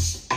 Bye.